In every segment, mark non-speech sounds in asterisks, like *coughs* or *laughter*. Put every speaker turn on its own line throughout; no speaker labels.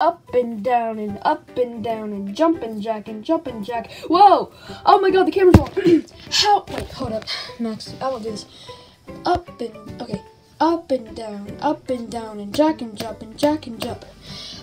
up and down and up and down and jumping jack and jumping jack. Whoa! Oh my god, the camera's on. *clears throat* How? Wait, hold up, Max. I won't do this. Up and okay, up and down, up and down and jack and jump and jack and jump.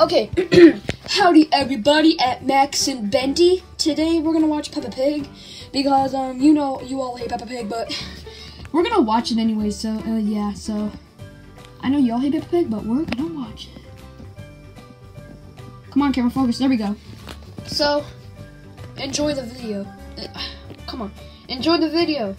Okay, *clears throat* howdy everybody at Max and Bendy. Today we're gonna watch Peppa Pig because um you know you all hate Peppa Pig, but *laughs* we're gonna watch it anyway. So uh, yeah, so I know you all hate Peppa Pig, but we're gonna on, camera, focus. There we go. So, enjoy the video. Uh, *sighs* Come on, enjoy the video.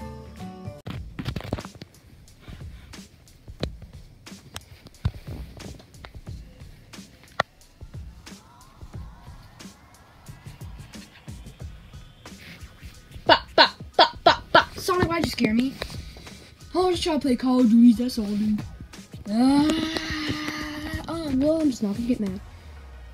Bop, bop, bop, bop, bop. Sonic, why'd you scare me? Oh, I was trying to play Call of Duty, that's all, dude. Ah, oh, well, I'm just not gonna get mad.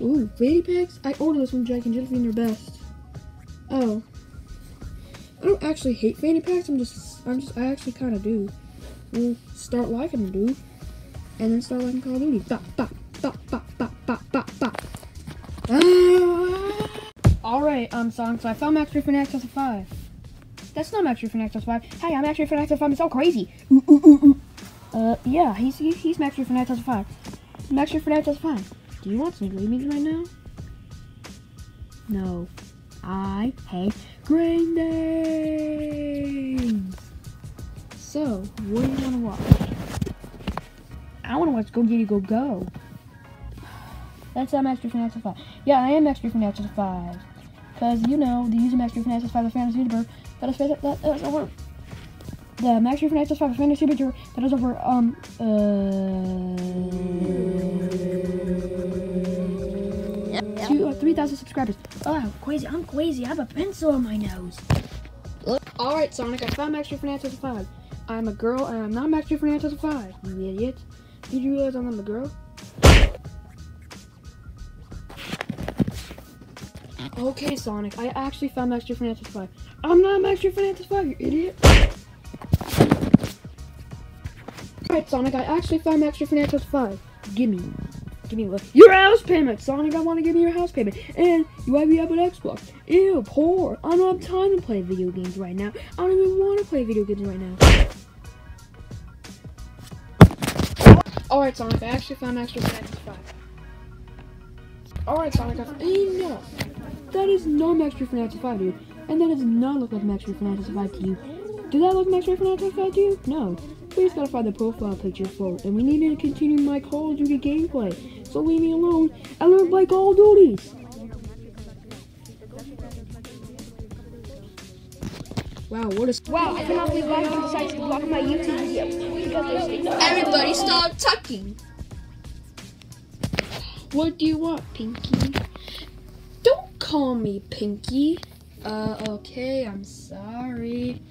Ooh, fanny packs? I ordered this from Jack and Josephine. They're best. Oh. I don't actually hate fanny packs. I'm just, I'm just, I actually kind of do. Well, start liking them, dude. And then start liking Call of Duty. Bop, bop, bop, bop, bop, bop, bop, bop. Ah! Alright, um, Sonic, so I found Max Reef in Access 5. That's not Max Reef in Access 5. Hey, I'm Max Reef in Access 5. It's all crazy. Ooh, ooh, ooh, ooh. Uh, yeah, he's, he's, Max Reef in Access 5. Max Reef in Access 5. Do you want some green beans right now? No. I hate green beans. So, what do you want to watch? I want to watch Go Giddy Go Go. That's Reef in Access 5. Yeah, I am Reef in 5. Because, you know, the user Reef in 5 is fantasy YouTuber that is, that, that is over the in Access 5 is fantasy YouTuber that is over, um, uh, 3,000 subscribers. Oh, crazy. I'm crazy. I have a pencil on my nose. Look. Alright, Sonic, I found Max Reef in 5. I'm a girl, and I'm not Max Reef in 5, you idiot. Did you realize I'm not a girl? Okay, Sonic, I actually found Max Reef in 5. I'm not Max Reef in 5, you idiot. Alright, Sonic, I actually found Max Reef in 5. Gimme. Gimme? Your house payment! Sonic, I want to give you your house payment. And you have, you have an Xbox. Ew, poor. I don't have time to play video games right now. I don't even want to play video games right now. Alright, Sonic, I actually found Max Reef in Access 5. Alright, Sonic, I enough. That is not Max Reef in Access 5, dude. And that does not look like Max Reef in Access 5 to you. Does that look Max Reef in Access 5 to you? No. Please gotta find the profile picture for. And we need to continue my Call of Duty gameplay. So leave me alone and learn to play Call of Duties. Wow, what is
Wow, I cannot believe Vatican decides to block my YouTube video. because they say no.
Everybody stop talking. What do you want, Pinky? Don't call me Pinky. Uh, okay, I'm sorry.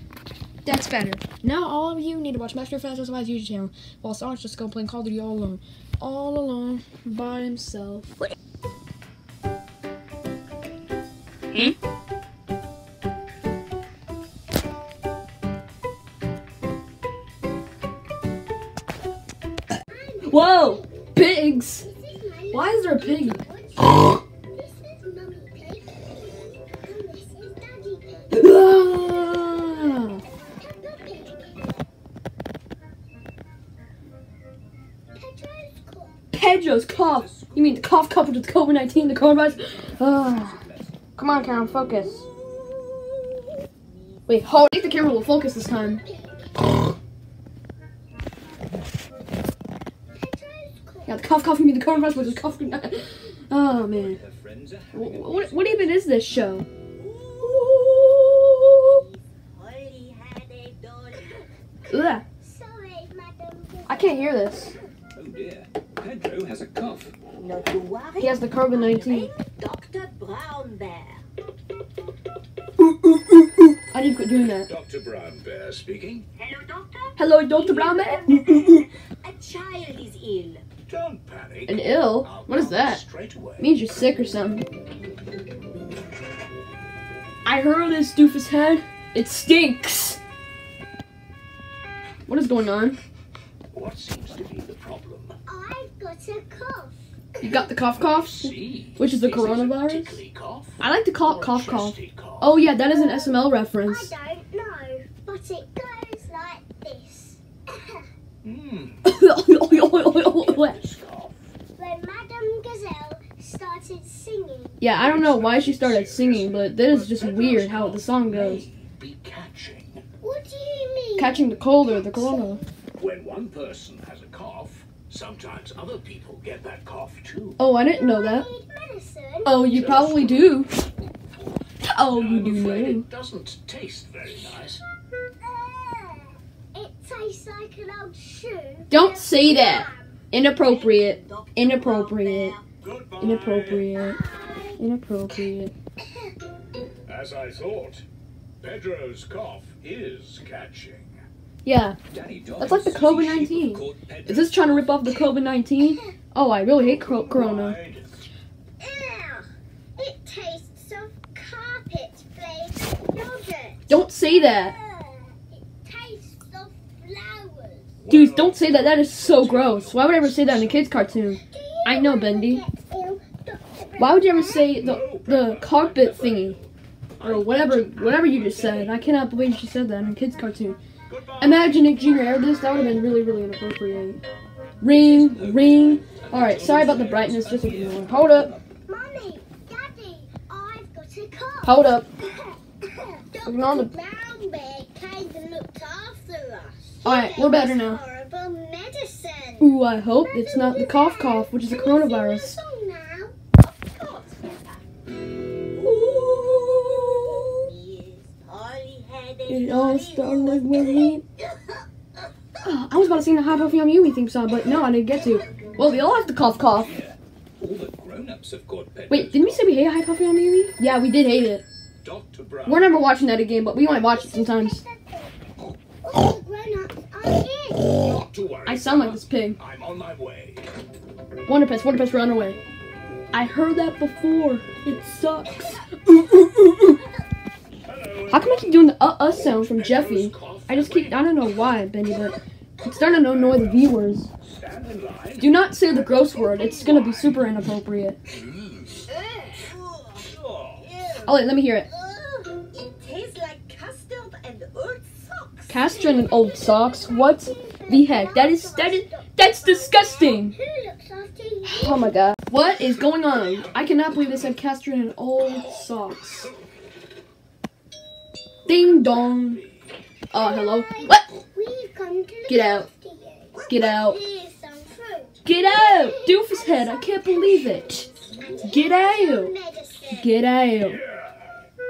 That's better. Now all of you need to watch Master Fast Five's YouTube channel while Sonic's just go playing Call of Duty all alone. All alone, by himself. Hmm? Whoa! Pigs! Why is there a pig? *laughs* cough. You mean the cough coupled with COVID 19, the coronavirus? *sighs* Come on, Karen, focus. Wait, hold. I think the camera will focus this time. Yeah, the cough, cough, you mean the coronavirus, which is cough. Oh, man. Wh- What, what even is this show? Ugh, I can't hear this.
Oh has a cough.
Not to worry.
He has the carbon 19.
Dr. Brown Bear.
I need to quit doing that.
Dr. Brown Bear speaking.
Hello, Doctor.
Hello, Dr. Brown Bear. *laughs*
A child is ill.
Don't panic.
And ill?
I'll
What is that?
Straight away.
Means you're sick or something. I heard this doofus head. It stinks. What is going on?
What seems to be the problem?
I've a cough.
You got the cough cough? *laughs* Which is the
Is it a
coronavirus?
tickly cough?
I like to call it cough cough. Oh yeah, that is an SML
I
reference.
don't know, but it goes like this.
Hmm. *laughs*
yeah,
when Madame Gazelle started singing,
I don't know why she started singing, but that is just weird how the song goes.
Be catching.
what do you mean?
Catching the cold or the corona.
When one person has a cough, sometimes other people get that cough too.
Oh, I didn't know that. Oh, you probably do. Oh, you do know.
it doesn't taste very nice.
It tastes like an old shoe.
Don't say that. Inappropriate. Inappropriate. Inappropriate. Inappropriate.
As I thought, Pedro's cough is catching.
Yeah.
That's
like the COVID-19. Is this trying to rip off the COVID 19? Oh, I really hate cor- Corona.
Ew, it tastes of carpet flavored yogurt.
Don't say that.
It tastes of flowers.
Dude, don't say that. That is so gross. Why would I ever say that in a kid's cartoon? I know, Bendy.
get ill, Dr.
Why would you ever say the the carpet thingy? Or whatever whatever you just said. I cannot believe you said that in a kid's cartoon. Imagine if Junior aired this, that would have been really, really inappropriate. Ring, ring. Alright, sorry about the brightness, just ignore. Hold up,
Mommy, Daddy, I've got a cough.
hold up. *coughs*
Dr.
Ignore the-
Brown Bear came and looked after us.
Alright, we're better now. Ooh, I hope it's not the cough cough, which is a coronavirus. It all
jolly
started when we. Oh, I was about to sing the Hi Puffy AmiYumi theme song, but no, I didn't get to. Well, we all have to cough cough.
All the grown-ups have got Pedro's
Wait, didn't we say we hate Hi Puffy AmiYumi? Yeah, we did hate it.
Dr. Brown.
We're never watching that again, but we might watch it sometimes.
All the grown-ups are in.
Not to worry.
I sound like this pig.
I'm on my way.
Wonder Pets, Wonder Pets, run away. I heard that before. It sucks. *laughs* Ooh, ooh, ooh, ooh.
Hello.
How come I keep doing the uh uh sound from Jeffy? I just keep, I don't know why, Benny, but it's starting to annoy the viewers.
Stand in line.
Do not say the gross word, it's gonna be super inappropriate. Oh, wait, let me hear it.
Ugh, it tastes like custard and old socks.
Castron and old socks? What the heck? That is, that is, that's disgusting!
Who looks after you?
Oh my god. What is going on? I cannot believe they said Castron and old socks. Ding dong. Uh, hello? What?
We've come to look
Get out. Get out.
Here's some fruit.
Get out! Doofus head, I can't believe it. Get out! Get out.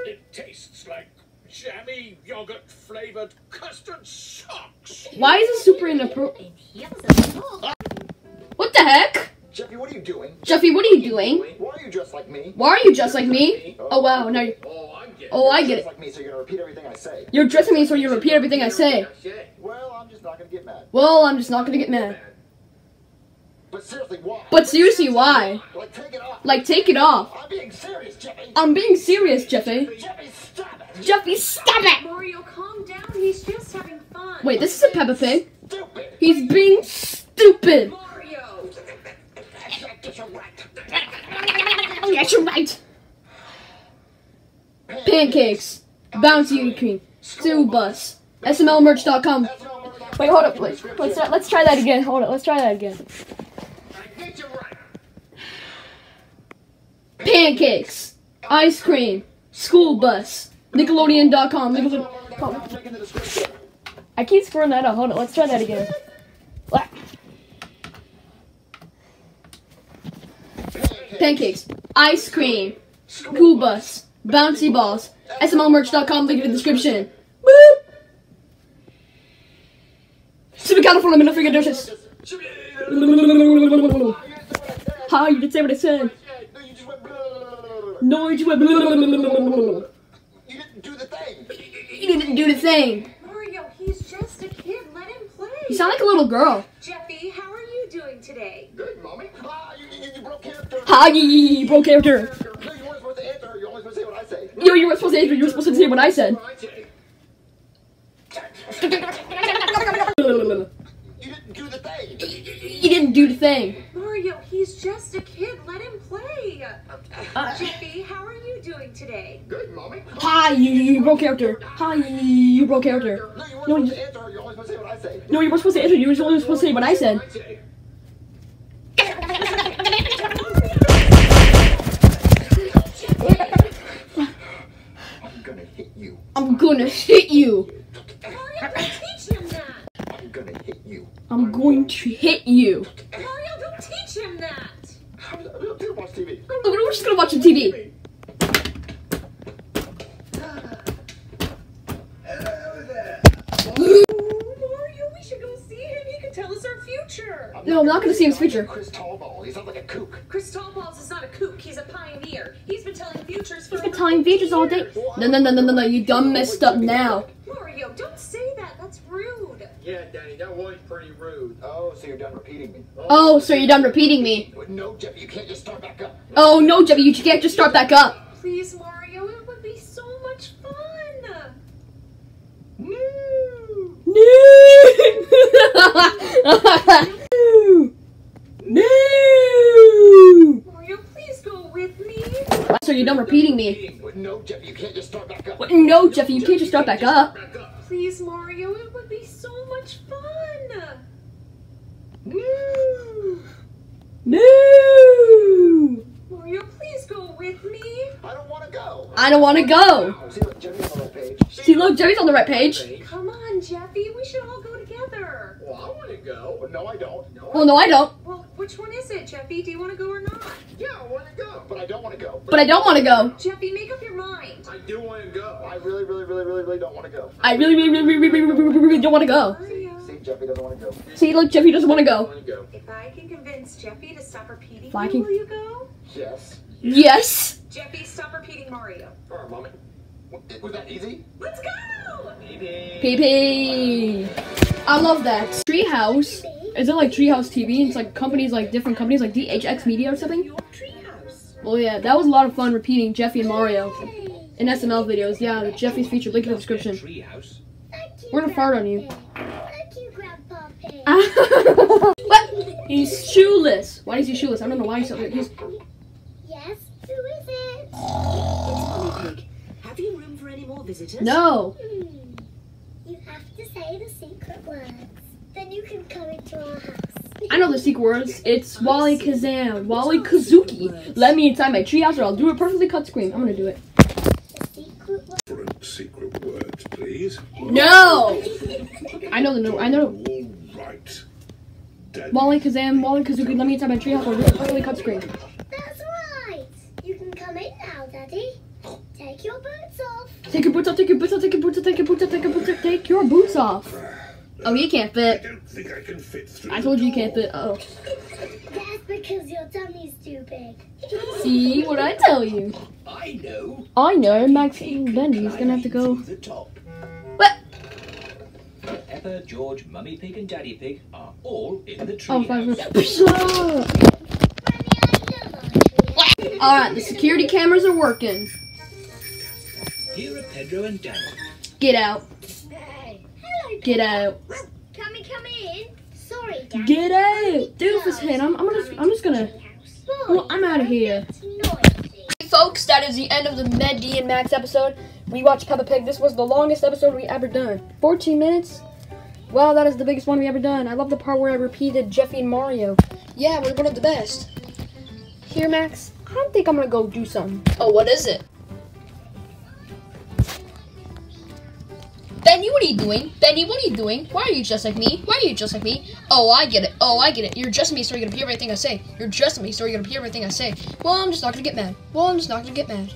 It tastes like jammy yogurt flavored custard socks.
Why is it super inappropriate?
And here's a book.
What the heck?
Jeffy, what are you doing?
Jeffy, what are you doing?
Why are you dressed like me?
Why are you just like me? Oh wow, now you
Oh, I'm getting
I get it.
like me, so you're gonna repeat everything I say.
You're dressing me so you repeat everything I say.
Well, I'm just not gonna get mad.
Well, I'm just not gonna get mad.
But seriously, why?
But seriously, why?
Like, take it off.
Like, take it off.
I'm being serious, Jeffy.
I'm being serious, Jeffy.
Jeffy, stop it.
Jeffy, stop it!
Mario, calm down. He's just having fun.
Wait, this is a Peppa Pig.
Stupid.
He's being stupid.
Mario.
Get your right.
Oh, yes, you're right. Pancakes, bounty cream, stew bus, smlmerch.com.
That's not what I'm-
Wait, hold up. Wait, let's try, let's try that again. Hold up. Let's try that again.
Get your right.
Pancakes, ice cream, school bus, Nickelodeon.com. Nickelodeon.
I'm making the description.
I keep screwing that up. Hold on. Let's try that again. Pancakes, ice cream, school bus, bouncy balls, smlmerch.com. Link in the description. Boop. Super California, figure dishes. Ha! You didn't say what I said.
No, you just went. blah, blah, blah, blah, blah.
No, you
didn't do the thing.
You didn't do the thing.
Mario, he's just a kid. Let him play.
You sound like a little girl.
Jeffy, how are you doing today?
Good, mommy. Ah, you, you, you broke character.
Ha! You, you, you broke character.
No, you weren't supposed to answer her. You're only supposed to say what
You, you were supposed to answer. You were supposed to say what I said.
What I say. You didn't do the thing.
You didn't do the thing.
Mario, he's just a kid. Let him play.
Uh,
Jeffy, how are you doing today?
Good, mommy.
Hi, you, you broke character. Hi, you broke character.
No, you weren't
No,
supposed
you-
to answer. You're only supposed to say what I say.
No, you weren't supposed to answer. You were only supposed to say what I said.
I'm gonna hit you.
I'm gonna hit you.
Don't teach him that.
I'm gonna hit you.
I'm going to hit you.
Mario, don't teach him that.
I'm I'm gonna watch TV.
We're just gonna watch some TV.
Ooh, Mario, we should go see him. He could tell us our future.
No, I'm not gonna see his future.
Chris Tallball. He sounds like a kook.
Chris Tallballs is not a kook. He's a pioneer. He's
He's been
over
telling
50
features all day. No, no, no, no, no, no. You done messed up now.
Mario, don't say that. That's rude.
Yeah, Danny, that was pretty rude.
Oh, so you're done repeating me.
Oh, so you're done repeating me.
No, Jeff, you can't just start back up.
Oh no, Jeffy, you can't just start back up.
Please, Mario, it would be so much fun.
No.
No. no.
Mario, please go with me.
So you're done repeating me.
No, Jeff, you can't just start back up.
No, Jeffy, you can't just start back up.
Please, Mario, it would be so much fun.
No.
No.
Mario, please go with me.
I don't want to go.
I don't want to go.
See, look, Jeffy's on the right page.
See, look, Jeffy's on the right page.
Come on, Jeffy. We should all go together.
Well, I want to go.
No, I don't. No.
Well, no, I don't.
Well, which one is it, Jeffy? Do you want to go or not?
Yeah, I want to go.
But I don't want to go.
But I don't want to go.
Jeffy, make up your mind.
I do want to go.
I really, really, really, really, really don't want to go.
I really, really, really, really, really, really, really don't want to go.
Mario.
See, Jeffy doesn't want to go.
See, look, Jeffy doesn't want to go.
want to go.
If I can convince Jeffy to stop repeating
If I
you,
can-
will you go?
Yes.
Yes.
Jeffy, stop repeating Mario.
All right, mommy. Was that easy?
Let's go!
PP. I love that. Treehouse. Is it like Treehouse TV? It's like companies like different companies like DHX Media or something.
Your.
Well, yeah, that was a lot of fun repeating Jeffy and Mario in SML videos. Yeah, Jeffy's featured. Link in the description.
Treehouse.
Thank you,
We're gonna fart on you.
Thank you, Grandpa Pig. *laughs*
what? He's shoeless. Why is he shoeless? I don't know why he's so. He's.
Yes, who is it?
Have you room for any more visitors?
No.
Hmm. You have to say the secret words. Then you can come into our house.
I know the secret words. It's Wally Kazam, Wally Kazuki. Let me inside my treehouse, or I'll do a perfectly cut scream. I'm gonna do it.
The secret words.
Different secret words, please.
No. I know the. no- I know.
All right.
Wally Kazam, Wally Kazuki. Let me inside my treehouse, or do a perfectly cut scream.
That's right. You can come in now, Daddy. Take your boots off.
Take your boots off. Take your boots off. Take your boots off. Take your boots off. Take your boots off. Take your boots off. Oh, you can't fit.
I
fit.
don't think I can fit through.
I told you you can't fit. Oh.
That's because your tummy's too big.
See what I tell you?
I know.
I know. Max Bendy's gonna have to go.
The top.
What?
Peppa, George, Mummy Pig, and Daddy Pig are all in the tree.
Oh, five minutes.
Mommy, I love our tree.
All right, the security cameras are working.
Here are Pedro and Danny.
Get out.
Hello,
Get out.
Can we come in? Sorry, Dad.
Get out. Doofus head. I'm, I'm gonna. I'm just gonna. Well, I'm out of here.
Hey.
Folks, that is the end of the Med D and Max episode. We watched Peppa Pig. This was the longest episode we ever done. 14 minutes. Wow, that is the biggest one we ever done. I love the part where I repeated Jeffy and Mario. Yeah, we're one of the best. Here, Max. I don't think I'm gonna go do something. Oh, what is it? Benny, what are you doing? Benny, what are you doing? Why are you just like me? Why are you just like me? Oh, I get it. Oh, I get it. You're just me, so you're gonna hear everything I say. You're just me, so you're gonna hear everything I say. Well, I'm just not gonna get mad. Well, I'm just not gonna get mad.